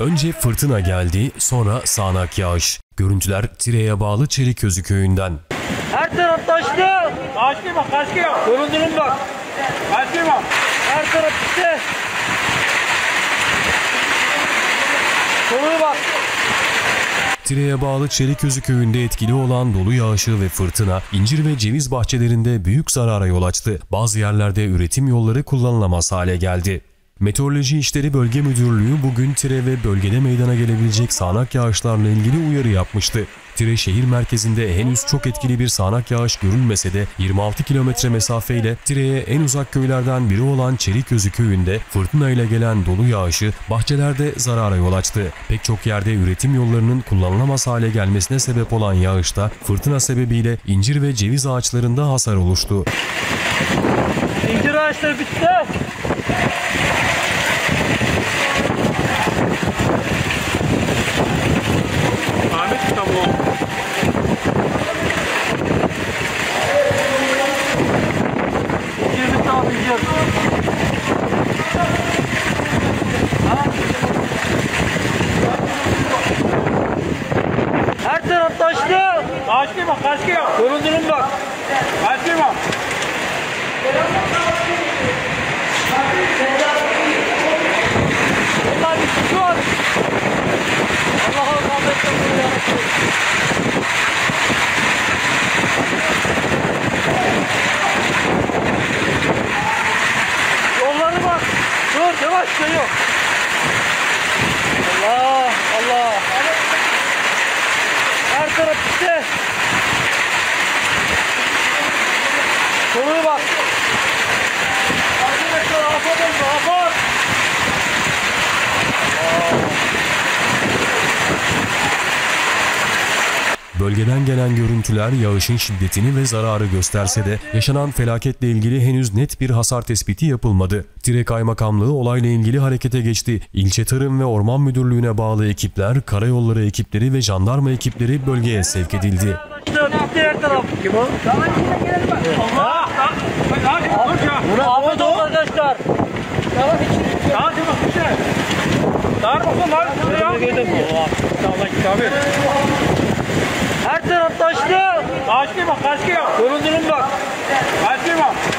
Önce fırtına geldi, sonra sağanak yağış. Görüntüler Tire'ye bağlı Çeliközü köyünden. Her taraf taştı. Kaçtı bak kaçtı. Durun durun bak. Kaçtı bak. Her taraf gitti. Konuyu bak. Tire'ye bağlı Çeliközü köyünde etkili olan dolu yağışı ve fırtına, incir ve ceviz bahçelerinde büyük zarara yol açtı. Bazı yerlerde üretim yolları kullanılamaz hale geldi. Meteoroloji İşleri Bölge Müdürlüğü bugün Tire ve bölgede meydana gelebilecek sağanak yağışlarla ilgili uyarı yapmıştı. Tire şehir merkezinde henüz çok etkili bir sağanak yağış görülmese de 26 kilometre mesafeyle Tire'ye en uzak köylerden biri olan Çeliközü köyünde fırtına ile gelen dolu yağışı bahçelerde zarara yol açtı. Pek çok yerde üretim yollarının kullanılamaz hale gelmesine sebep olan yağışta fırtına sebebiyle incir ve ceviz ağaçlarında hasar oluştu. İncir ağaçları bitti. Ahmet kitabı o. İncir bitti abi incir. Ha? Taştı. Kaçtı bak kaçtı. Durun durun bak. Kaçtı bak. Onlar bitti şu an. Allah'a rahmet eylesin. Yolları bak. Dur yavaş geliyor. Allah Allah. Her taraf bitti. Konuyu bak. Arkadaşlar afat oldu afat. Bölgeden gelen görüntüler yağışın şiddetini ve zararı gösterse de yaşanan felaketle ilgili henüz net bir hasar tespiti yapılmadı. Tire Kaymakamlığı olayla ilgili harekete geçti. İlçe Tarım ve Orman Müdürlüğü'ne bağlı ekipler, karayolları ekipleri ve jandarma ekipleri bölgeye sevk edildi. Kim o? Allah. Afet oldu arkadaşlar. Hadi bak bir şey. Dar bakın lan. Ya. Allah kitabı. Her taraf taştı. Bak. Durun durun bak. Bak.